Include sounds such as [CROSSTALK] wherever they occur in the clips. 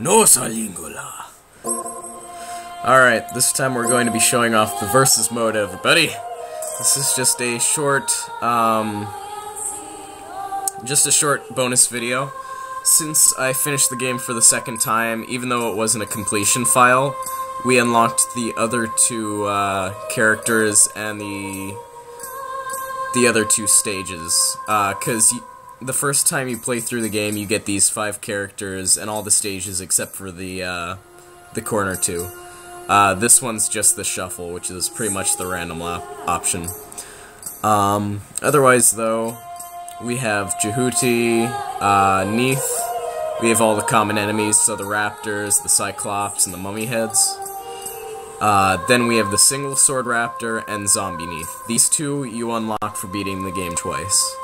No Salingula. Alright, this time we're going to be showing off the versus mode, everybody. This is just a short, um, just a short bonus video. Since I finished the game for the second time, even though it wasn't a completion file, we unlocked the other two, uh, characters and the, the other two stages. Uh, cause the first time you play through the game, you get these five characters and all the stages except for the uh, the corner two. Uh, this one's just the shuffle, which is pretty much the random option. Um, otherwise, though, we have Jehuty, uh, Neith. We have all the common enemies, so the Raptors, the Cyclops, and the Mummy Heads. Uh, then we have the Single Sword Raptor and Zombie Neith. These two you unlock for beating the game twice.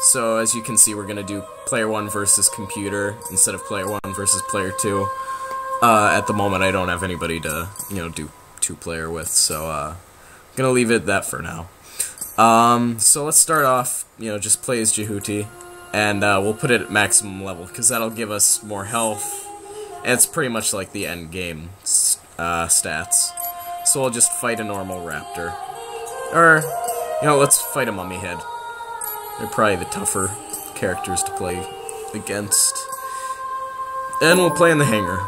So as you can see, we're gonna do player one versus computer instead of player one versus player two. Uh, at the moment, I don't have anybody to you know do two player with, so uh, I'm gonna leave it that for now. Um, so let's start off, you know, just play as Jehuty, and uh, we'll put it at maximum level because that'll give us more health, and it's pretty much like the end game uh, stats. So we'll just fight a normal raptor, or you know, let's fight a mummy head. They're probably the tougher characters to play against. And we'll play in the hangar.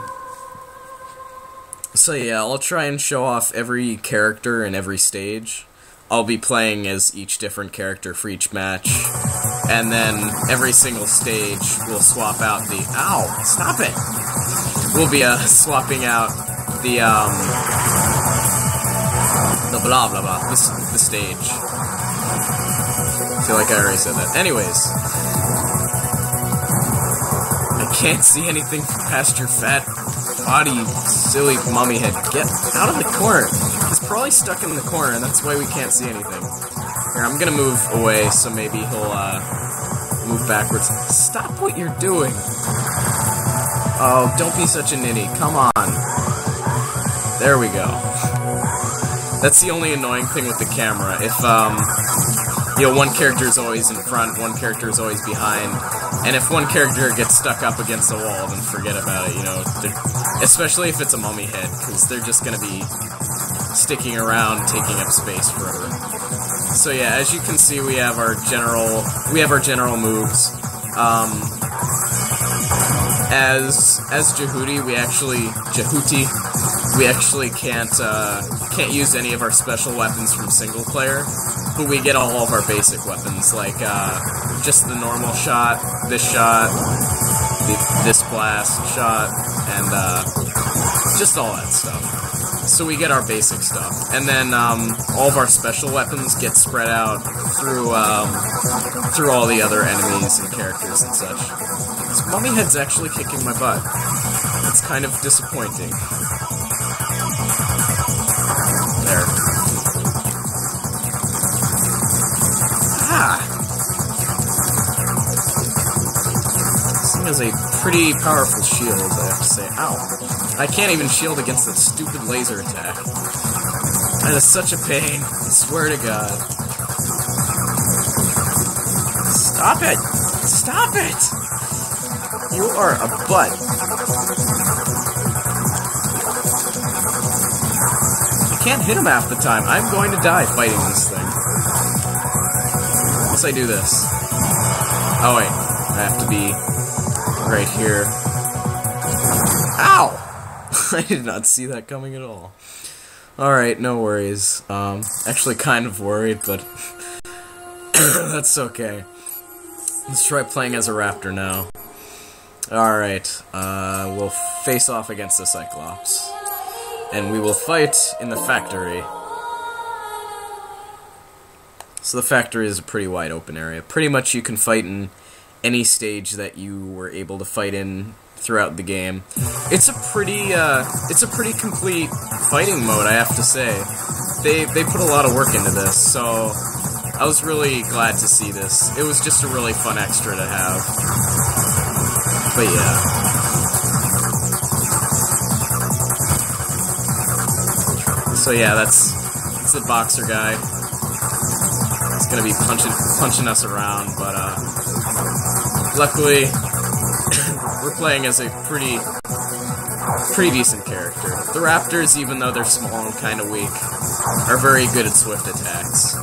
So yeah, I'll try and show off every character in every stage. I'll be playing as each different character for each match. And then every single stage we'll swap out the ow, stop it. We'll be uh swapping out the um the blah blah blah this the stage feel like I already said that. Anyways. I can't see anything past your fat body, silly mummy head. Get out of the corner. He's probably stuck in the corner, and that's why we can't see anything. Here, I'm gonna move away, so maybe he'll, uh, move backwards. Stop what you're doing! Oh, don't be such a nitty. Come on. There we go. That's the only annoying thing with the camera. If, um, you know, one character is always in front, one character is always behind, and if one character gets stuck up against the wall, then forget about it, you know, especially if it's a mummy head, because they're just going to be sticking around, taking up space forever. So yeah, as you can see, we have our general, we have our general moves. Um, as as Jehuty, we actually Jehuty, we actually can't uh, can't use any of our special weapons from single player but we get all of our basic weapons, like uh, just the normal shot, this shot, this blast shot, and uh, just all that stuff. So we get our basic stuff, and then um, all of our special weapons get spread out through um, through all the other enemies and characters and such. So Mummy Head's actually kicking my butt. It's kind of disappointing. Has a pretty powerful shield, I have to say. Ow. I can't even shield against that stupid laser attack. That is such a pain. I swear to God. Stop it! Stop it! You are a butt. I can't hit him half the time. I'm going to die fighting this thing. Unless I do this. Oh wait, I have to be right here. Ow! [LAUGHS] I did not see that coming at all. Alright, no worries. Um, actually kind of worried, but [COUGHS] that's okay. Let's try playing as a raptor now. Alright, uh, we'll face off against the Cyclops. And we will fight in the factory. So the factory is a pretty wide open area. Pretty much you can fight in any stage that you were able to fight in throughout the game. It's a pretty, uh, it's a pretty complete fighting mode, I have to say. They, they put a lot of work into this, so I was really glad to see this. It was just a really fun extra to have. But yeah. So yeah, that's, that's the boxer guy. He's gonna be punching punching us around, but uh Luckily, we're playing as a pretty, pretty decent character. The Raptors, even though they're small and kind of weak, are very good at swift attacks.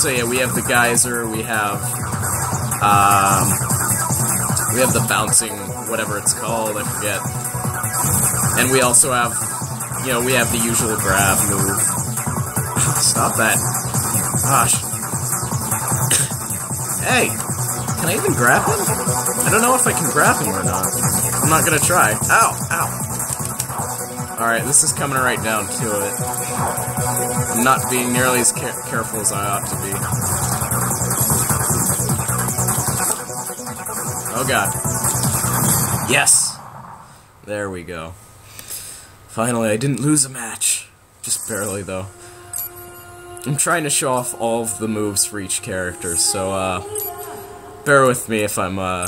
So yeah, we have the Geyser, we have, um, we have the bouncing, whatever it's called, I forget. And we also have, you know, we have the usual grab move. [SIGHS] Stop that. Gosh. [COUGHS] hey! Can I even grab him? I don't know if I can grab him or not. I'm not gonna try. Ow! Ow! Alright, this is coming right down to it. I'm not being nearly as care careful as I ought to be. Oh god. Yes! There we go. Finally, I didn't lose a match. Just barely, though. I'm trying to show off all of the moves for each character, so, uh, bear with me if I'm, uh,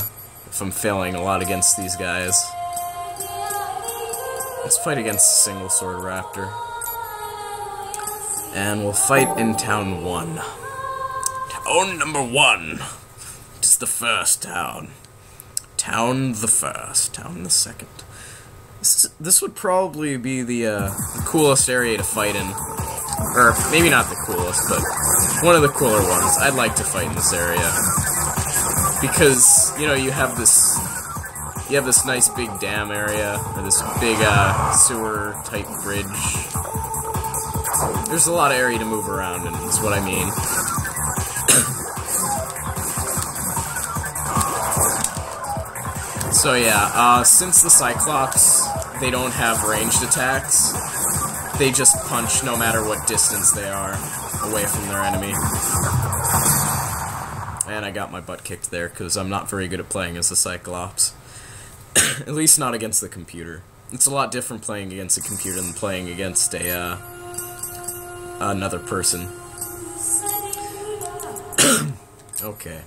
if I'm failing a lot against these guys. Let's fight against Single Sword Raptor. And we'll fight in Town 1. Town number 1! It's the first town. Town the first. Town the second. This, this would probably be the, uh, the coolest area to fight in. Or, maybe not the coolest, but one of the cooler ones. I'd like to fight in this area. Because, you know, you have this... You have this nice big dam area, or this big, uh, sewer-type bridge. There's a lot of area to move around in, is what I mean. [COUGHS] so yeah, uh, since the Cyclops, they don't have ranged attacks, they just punch no matter what distance they are away from their enemy. And I got my butt kicked there, because I'm not very good at playing as the Cyclops. [COUGHS] at least not against the computer. It's a lot different playing against a computer than playing against a, uh, another person. [COUGHS] okay.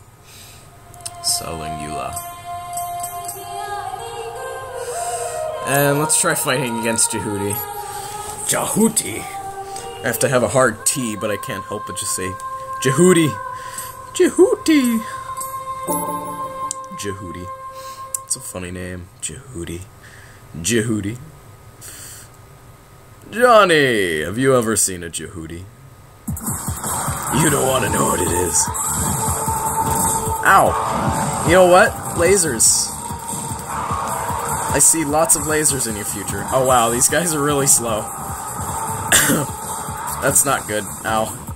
Selling Eula. And let's try fighting against Jehuty. Jahuti! I have to have a hard T, but I can't help but just say Jehuti! Jehuti! Jehuti. It's a funny name. Jehuti. Jehuti. Johnny! Have you ever seen a Jehuti? You don't want to know what it is. Ow! You know what? Lasers. I see lots of lasers in your future. Oh wow, these guys are really slow. [COUGHS] That's not good. Ow.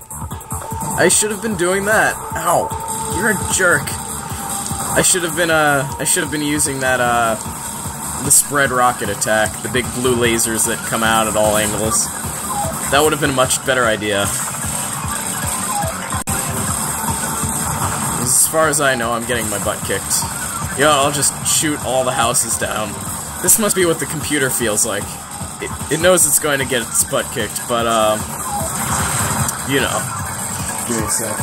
I should have been doing that. Ow. You're a jerk. I should have been, uh, I should have been using that, uh, the spread rocket attack. The big blue lasers that come out at all angles. That would have been a much better idea. As far as I know, I'm getting my butt kicked. Yeah, I'll just shoot all the houses down. This must be what the computer feels like. It, it knows it's going to get its butt kicked, but, um, you know. A sec.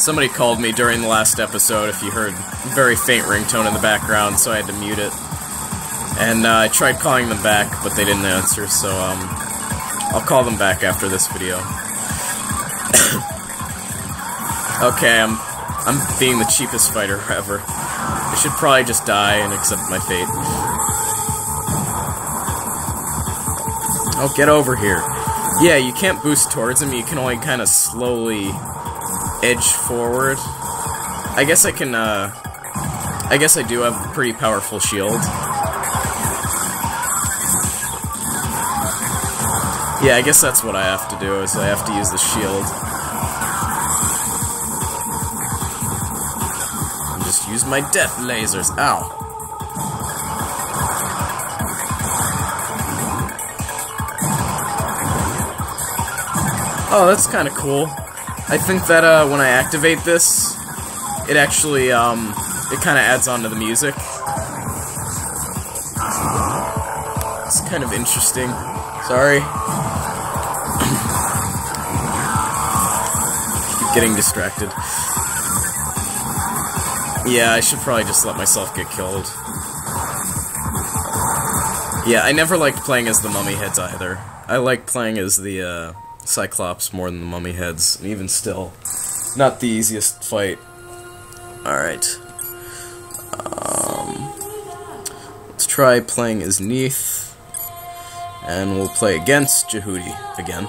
Somebody called me during the last episode if you heard very faint ringtone in the background, so I had to mute it. And uh, I tried calling them back, but they didn't answer, so um, I'll call them back after this video. [COUGHS] okay, I'm I'm being the cheapest fighter ever. I should probably just die and accept my fate. Oh, get over here. Yeah, you can't boost towards him, you can only kind of slowly edge forward. I guess I can, uh... I guess I do have a pretty powerful shield. Yeah, I guess that's what I have to do, is I have to use the shield. And just use my death lasers. Ow. Oh, that's kind of cool. I think that uh, when I activate this, it actually, um, it kind of adds on to the music. It's kind of interesting. Sorry. [COUGHS] Getting distracted. Yeah, I should probably just let myself get killed. Yeah, I never liked playing as the mummy heads either. I like playing as the, uh, Cyclops more than the mummy heads, and even still, not the easiest fight. Alright. Um, let's try playing as Neith, and we'll play against Jehuty again.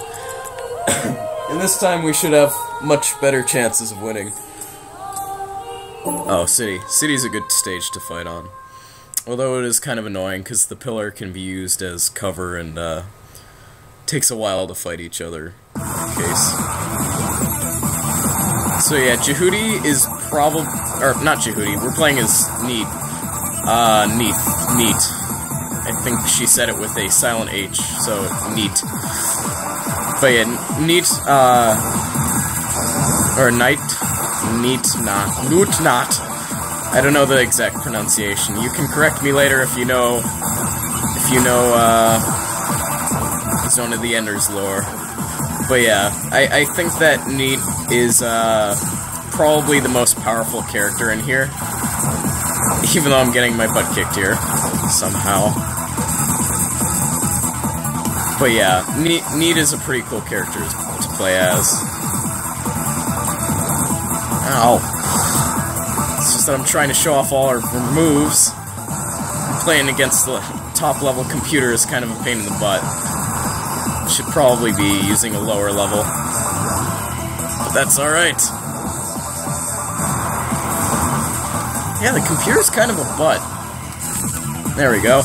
[COUGHS] and this time we should have much better chances of winning. Oh, City. City's a good stage to fight on. Although it is kind of annoying, because the pillar can be used as cover and, uh, takes a while to fight each other case. So yeah, Jehuty is probably, or not Jehuty, we're playing as Neat. Uh, Neat. Neat. I think she said it with a silent H, so Neat. But yeah, Neat, uh, or Knight, Neat not, Noot not, I don't know the exact pronunciation. You can correct me later if you know if you know uh, Zone of the Enders lore. But yeah, I, I think that Neat is uh, probably the most powerful character in here. Even though I'm getting my butt kicked here, somehow. But yeah, Neat, Neat is a pretty cool character to play as. Ow It's just that I'm trying to show off all our moves. Playing against the top level computer is kind of a pain in the butt. Should probably be using a lower level. But that's alright. Yeah, the computer's kind of a butt. There we go.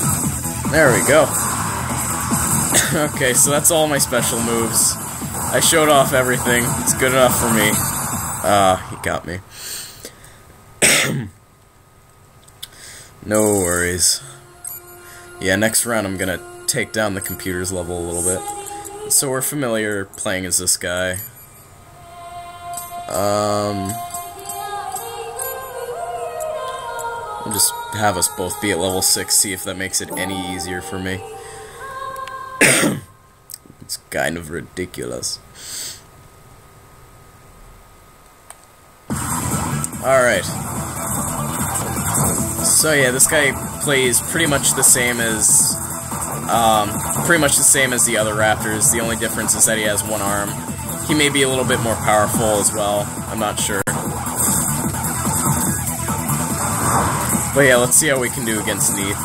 There we go. [COUGHS] okay, so that's all my special moves. I showed off everything. It's good enough for me. Ah, uh, he got me. [COUGHS] no worries. Yeah, next round I'm gonna take down the computer's level a little bit. So we're familiar playing as this guy. Um... I'll just have us both be at level 6, see if that makes it any easier for me. [COUGHS] it's kind of ridiculous. Alright. So yeah, this guy plays pretty much the same as, um, pretty much the same as the other Raptors. The only difference is that he has one arm. He may be a little bit more powerful as well. I'm not sure. But yeah, let's see how we can do against Neith.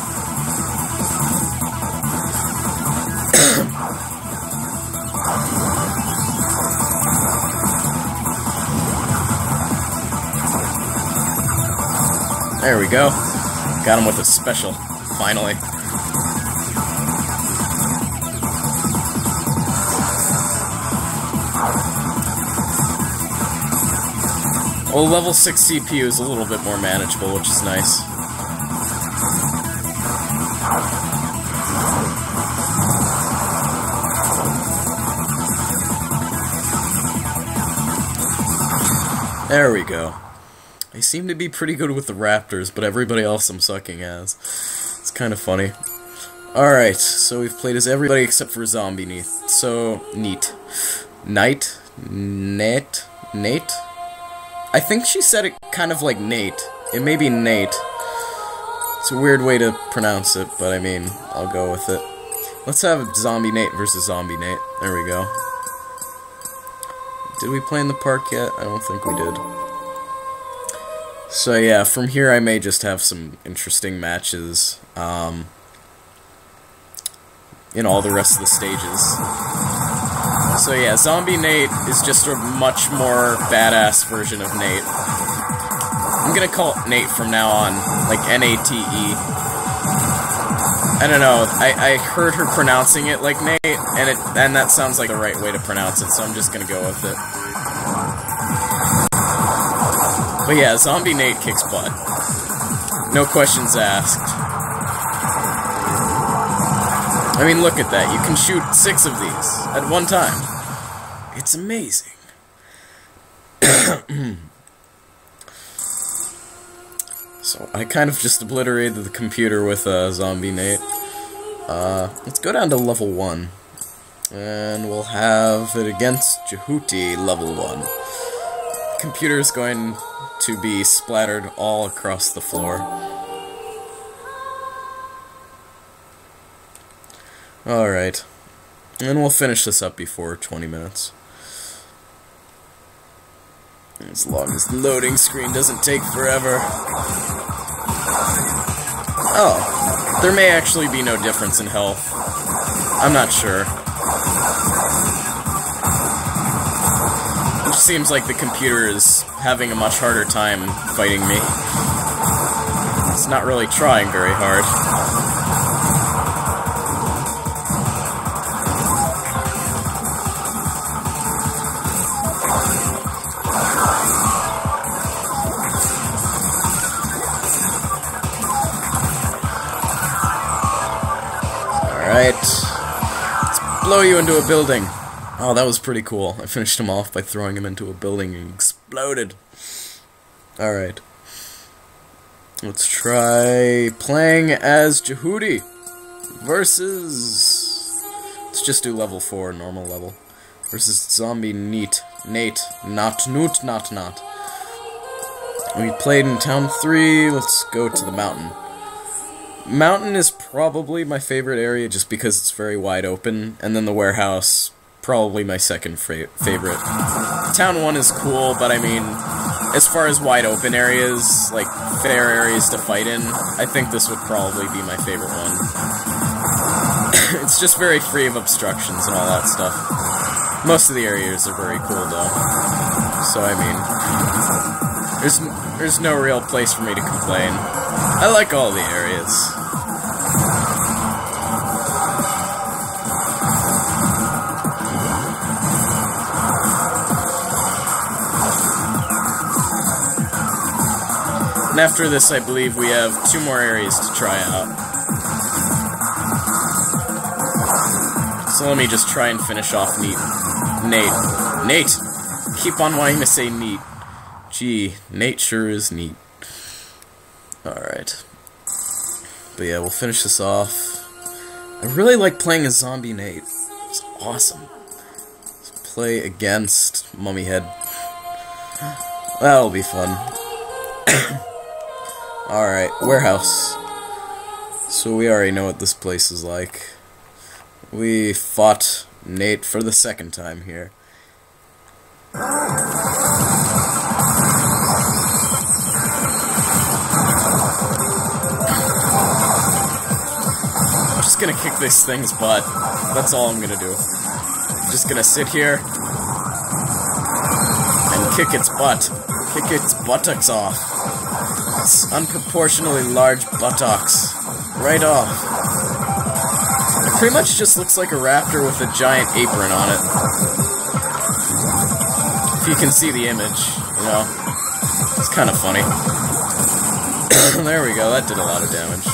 there we go. Got him with a special, finally. Well, level 6 CPU is a little bit more manageable, which is nice. There we go. I seem to be pretty good with the Raptors, but everybody else I'm sucking as. It's kind of funny. Alright, so we've played as everybody except for Zombie Neath. So, neat. Knight? Nate? Nate? I think she said it kind of like Nate. It may be Nate. It's a weird way to pronounce it, but I mean, I'll go with it. Let's have Zombie Nate versus Zombie Nate. There we go. Did we play in the park yet? I don't think we did. So yeah, from here I may just have some interesting matches um, in all the rest of the stages. So yeah, Zombie Nate is just a much more badass version of Nate. I'm gonna call it Nate from now on, like N-A-T-E. I don't know, I, I heard her pronouncing it like Nate, and it and that sounds like the right way to pronounce it, so I'm just gonna go with it. But yeah, Zombie Nate kicks butt. No questions asked. I mean, look at that. You can shoot six of these at one time. It's amazing. [CLEARS THROAT] so, I kind of just obliterated the computer with uh, Zombie Nate. Uh, let's go down to level 1. And we'll have it against Jehuty level 1. Computer's going to be splattered all across the floor. Alright. And we'll finish this up before 20 minutes. As long as the loading screen doesn't take forever. Oh. There may actually be no difference in health. I'm not sure. It seems like the computer is having a much harder time fighting me. It's not really trying very hard. Alright. Let's blow you into a building. Oh, that was pretty cool. I finished him off by throwing him into a building and he exploded. Alright. Let's try playing as Jehuty versus... Let's just do level 4, normal level. Versus Zombie Neat. Nate. Not Noot, not not. We played in Town 3, let's go to the mountain. Mountain is probably my favorite area just because it's very wide open, and then the warehouse, probably my second fa favorite. Town 1 is cool, but I mean, as far as wide open areas, like fair areas to fight in, I think this would probably be my favorite one. [COUGHS] it's just very free of obstructions and all that stuff. Most of the areas are very cool though. So I mean, there's there's no real place for me to complain. I like all the areas. And after this, I believe we have two more areas to try out. So let me just try and finish off neat. Nate. Nate! Keep on wanting to say neat. Gee, Nate sure is neat. Alright. But yeah, we'll finish this off. I really like playing as Zombie Nate. It's awesome. Let's play against Mummy Head. That'll be fun. [COUGHS] Alright, warehouse. So we already know what this place is like. We fought Nate for the second time here. Gonna kick this thing's butt. That's all I'm gonna do. I'm just gonna sit here and kick its butt. Kick its buttocks off. Its unproportionally large buttocks. Right off. It pretty much just looks like a raptor with a giant apron on it. If you can see the image, you know. It's kind of funny. [COUGHS] there we go, that did a lot of damage.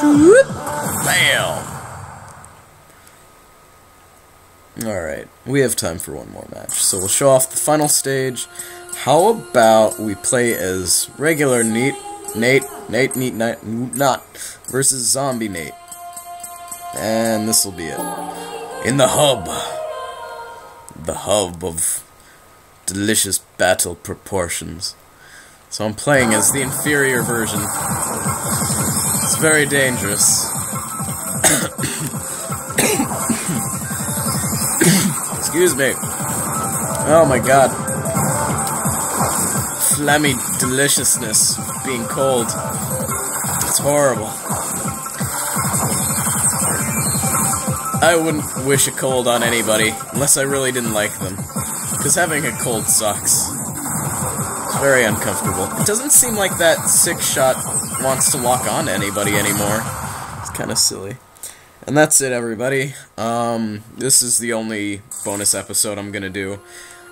Shoot! Bam! Alright, we have time for one more match, so we'll show off the final stage. How about we play as regular Nate, Nate, Nate, Neat, Nate, Not, versus Zombie Nate. And this will be it. In the hub. The hub of delicious battle proportions. So I'm playing as the inferior version. Very dangerous. Excuse me. Oh my god. Flammy deliciousness being cold. It's horrible. I wouldn't wish a cold on anybody, unless I really didn't like them. Because having a cold sucks. It's very uncomfortable. It doesn't seem like that sick shot wants to lock on to anybody anymore. It's kind of silly. And that's it, everybody. Um, this is the only bonus episode I'm gonna do.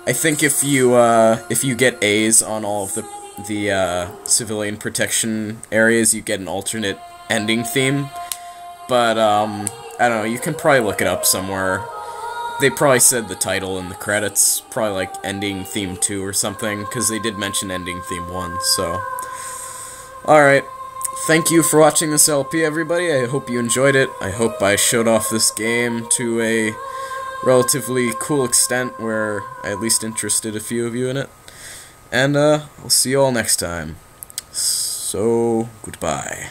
I think if you uh, if you get A's on all of the the uh, civilian protection areas, you get an alternate ending theme. But um, I don't know. You can probably look it up somewhere. They probably said the title in the credits, probably like ending theme two or something, because they did mention ending theme one. So, all right. Thank you for watching this LP, everybody. I hope you enjoyed it. I hope I showed off this game to a relatively cool extent where I at least interested a few of you in it. And uh, I'll see you all next time. So, goodbye.